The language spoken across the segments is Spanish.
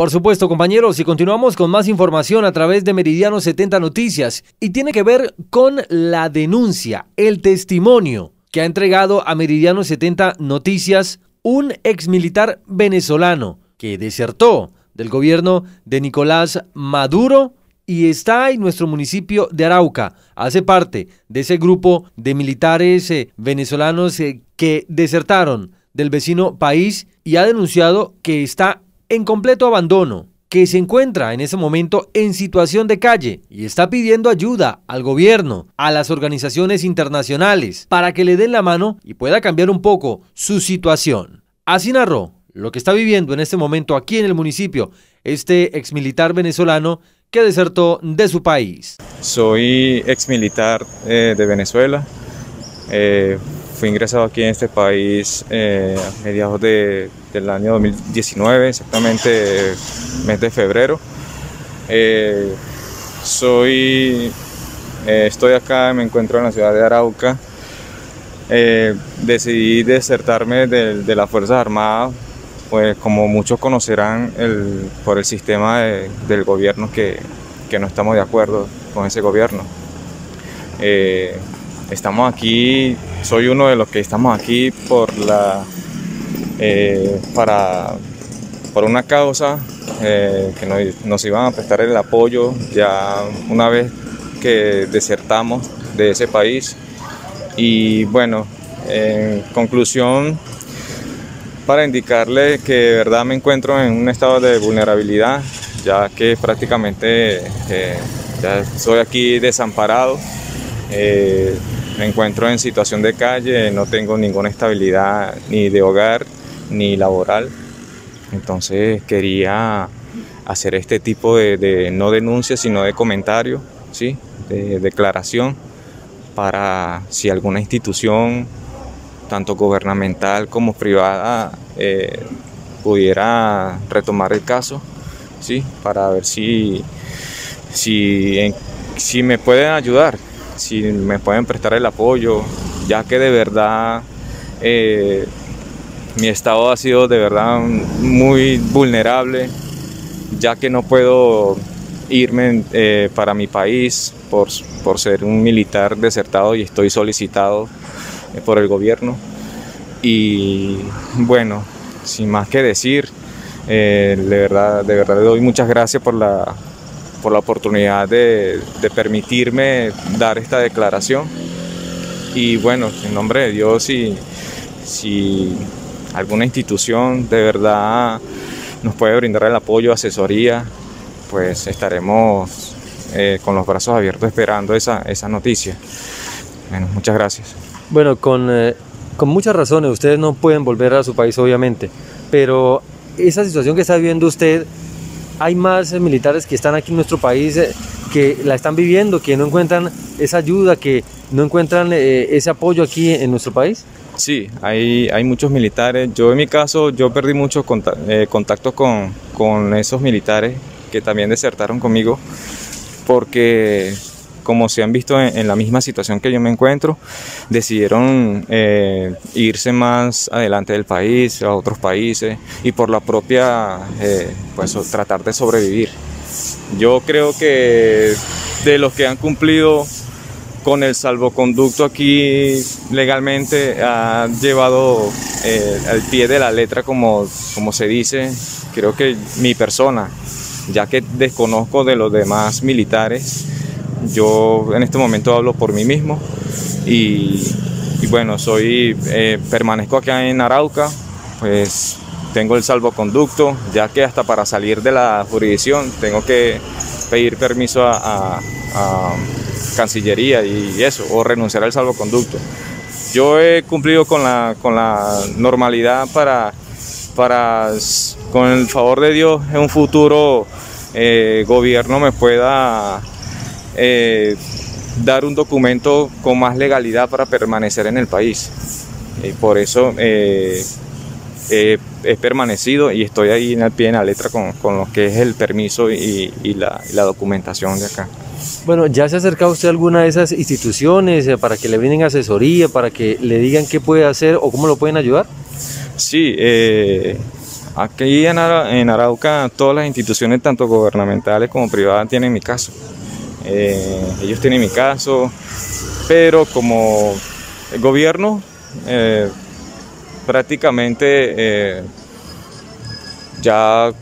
Por supuesto, compañeros, y continuamos con más información a través de Meridiano 70 Noticias, y tiene que ver con la denuncia, el testimonio que ha entregado a Meridiano 70 Noticias un exmilitar venezolano que desertó del gobierno de Nicolás Maduro y está en nuestro municipio de Arauca. Hace parte de ese grupo de militares eh, venezolanos eh, que desertaron del vecino país y ha denunciado que está en completo abandono, que se encuentra en ese momento en situación de calle y está pidiendo ayuda al gobierno, a las organizaciones internacionales, para que le den la mano y pueda cambiar un poco su situación. Así narró lo que está viviendo en este momento aquí en el municipio este exmilitar venezolano que desertó de su país. Soy exmilitar eh, de Venezuela. Eh, fui ingresado aquí en este país eh, a mediados de, del año 2019, exactamente mes de febrero. Eh, soy, eh, estoy acá, me encuentro en la ciudad de Arauca. decidí desertarme de, de las Fuerzas Armadas pues como muchos conocerán el, por el sistema de, del gobierno que, que, no estamos de acuerdo con ese gobierno. Eh, estamos aquí, soy uno de los que estamos aquí por la eh, para por una causa eh, que nos, iban a prestar el apoyo ya una vez que desertamos de ese país. Y bueno en conclusión para indicarle que de verdad me encuentro en un estado de vulnerabilidad, ya que prácticamente eh, estoy aquí desamparado, eh, me encuentro en situación de calle, no tengo ninguna estabilidad ni de hogar ni laboral, entonces quería hacer este tipo de, no denuncia, sino de comentario, ¿sí? de declaración, para si alguna institución tanto gubernamental como privada, eh, pudiera retomar el caso, ¿sí? para ver si, si, si me pueden ayudar, si me pueden prestar el apoyo, ya que de verdad eh, mi estado ha sido de verdad muy vulnerable, ya que no puedo irme eh, para mi país por, por ser un militar desertado y estoy solicitado eh, por el gobierno. Y bueno, sin más que decir, eh, de, verdad, de verdad le doy muchas gracias por la, por la oportunidad de, de, permitirme dar esta declaración. Y bueno, en nombre de Dios, si, si alguna institución de verdad nos puede brindar el apoyo, asesoría, pues estaremos eh, con los brazos abiertos esperando esa, esa noticia. Bueno, muchas gracias. Bueno, con, eh, con muchas razones, ustedes no pueden volver a su país obviamente, pero esa situación que está viviendo usted, hay más militares que están aquí en nuestro país eh, que la están viviendo, que no encuentran esa ayuda, que no encuentran eh, ese apoyo aquí en nuestro país. Sí, hay, hay muchos militares. Yo en mi caso, yo perdí muchos contactos eh, contacto con, con esos militares que también desertaron conmigo porque como se han visto en, en, la misma situación que yo me encuentro, decidieron eh, irse más adelante del país, a otros países y por la propia, eh, pues tratar de sobrevivir. Yo creo que de los que han cumplido con el salvoconducto aquí legalmente ha llevado eh, al pie de la letra como, como se dice, creo que mi persona, ya que desconozco de los demás militares, yo en este momento hablo por mí mismo y, bueno, soy, eh, permanezco acá en Arauca, pues tengo el salvoconducto, ya que hasta para salir de la jurisdicción tengo que pedir permiso a Cancillería y eso, o renunciar al salvoconducto. Yo he cumplido con la, con la normalidad para, para, con el favor de Dios, en un futuro eh, gobierno me pueda eh, dar un documento con más legalidad para permanecer en el país. Y por eso eh, he permanecido y estoy ahí en el pie en la letra con, con lo que es el permiso y, y, la, documentación de acá. Bueno, ¿ya se ha acercado usted a alguna de esas instituciones eh, para que le brinden asesoría, para que le digan qué puede hacer o cómo lo pueden ayudar? Sí, eh, Aquí en, Arauca todas las instituciones, tanto gubernamentales como privadas, tienen mi caso. Eh, ellos tienen mi caso, pero como el gobierno prácticamente ya,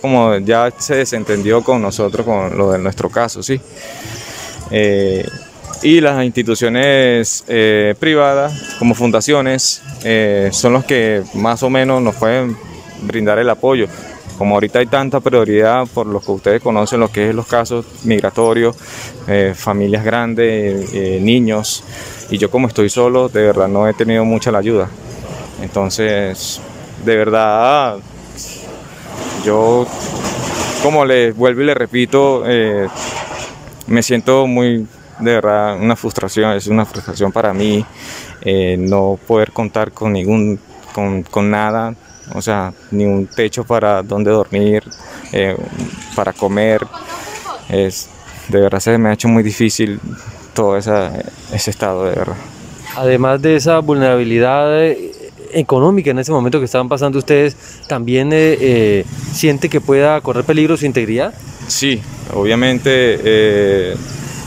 como ya se desentendió con nosotros con lo de nuestro caso, sí. y las instituciones privadas, como fundaciones, son los que más o menos nos pueden brindar el apoyo como ahorita hay tanta prioridad por lo que ustedes conocen, lo que es los casos migratorios, eh, familias grandes, eh, niños, y yo como estoy solo, de verdad no he tenido mucha la ayuda. Entonces, de verdad, yo, como les vuelvo y les repito, eh, me siento muy, de verdad, una frustración, es una frustración para mí no poder contar con ningún, con, nada o sea, ni un techo para donde dormir, eh, para comer. Es, de verdad se me ha hecho muy difícil todo ese estado, de verdad. Además de esa vulnerabilidad eh, económica en ese momento que estaban pasando ustedes, ¿también eh, siente que pueda correr peligro su integridad? Sí, obviamente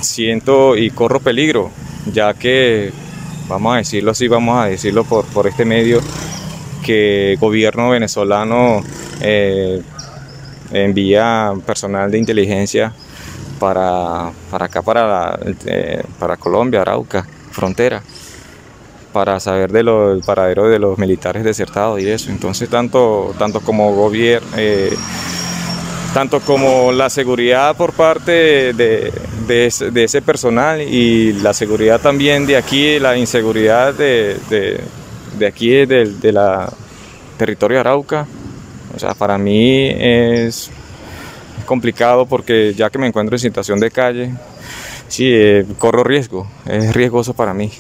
siento y corro peligro, ya que, vamos a decirlo así, vamos a decirlo por, por este medio, que el gobierno venezolano eh, envía personal de inteligencia para, para acá, para, eh, para Colombia, Arauca, frontera, para saber de del paradero de los militares desertados y eso. Entonces, tanto, tanto como gobierno, eh, tanto como la seguridad por parte de, de, ese, personal y la seguridad también de aquí, la inseguridad de de aquí, de, la territorio de Arauca, o sea, para mí es complicado porque ya que me encuentro en situación de calle, sí, eh, corro riesgo, es riesgoso para mí.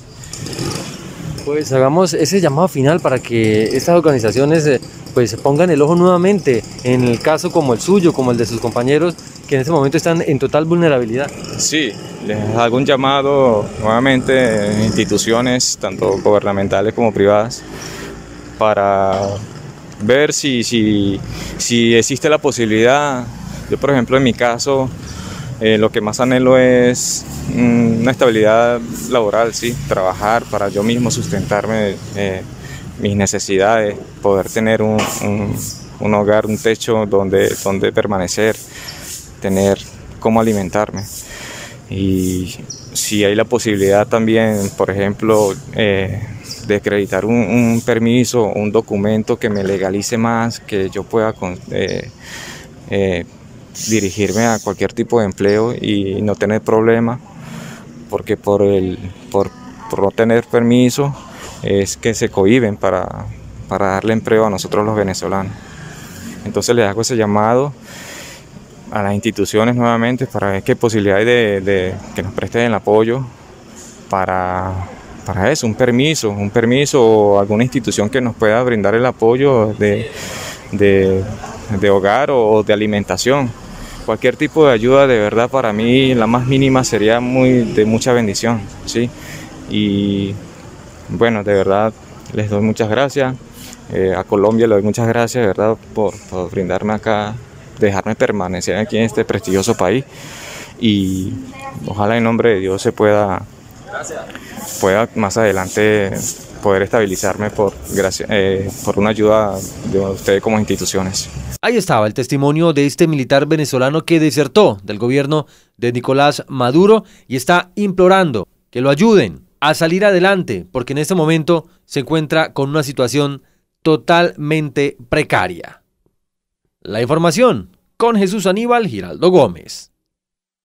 Pues hagamos ese llamado final para que estas organizaciones eh, pues pongan el ojo nuevamente en el caso como el suyo, como el de sus compañeros, que en este momento están en total vulnerabilidad. Sí, les hago un llamado nuevamente a instituciones, tanto gubernamentales como privadas, para ver si, si, si existe la posibilidad. Yo, por ejemplo, en mi caso, eh, lo que más anhelo es mm, una estabilidad laboral, sí, trabajar para yo mismo sustentarme eh, mis necesidades, poder tener un, un, hogar, un techo donde, donde permanecer, tener cómo alimentarme. Y si hay la posibilidad también, por ejemplo, eh, de acreditar un, permiso, un documento que me legalice más, que yo pueda dirigirme a cualquier tipo de empleo y no tener problema, porque por, el, por, por no tener permiso es que se cohiben para, para darle empleo a nosotros los venezolanos. Entonces les hago ese llamado a las instituciones nuevamente para ver qué posibilidades de, de, que nos presten el apoyo para, para eso, un permiso, un permiso o alguna institución que nos pueda brindar el apoyo de, de hogar o de alimentación. Cualquier tipo de ayuda de verdad para mí, la más mínima, sería muy de mucha bendición. ¿sí? Y bueno, de verdad les doy muchas gracias. Eh, a Colombia le doy muchas gracias, de verdad, por, por brindarme acá dejarme permanecer aquí en este prestigioso país y ojalá en nombre de Dios se pueda, pueda más adelante poder estabilizarme por, gracias, eh, por una ayuda de ustedes como instituciones. Ahí estaba el testimonio de este militar venezolano que desertó del gobierno de Nicolás Maduro y está implorando que lo ayuden a salir adelante porque en este momento se encuentra con una situación totalmente precaria. La información con Jesús Aníbal Giraldo Gómez.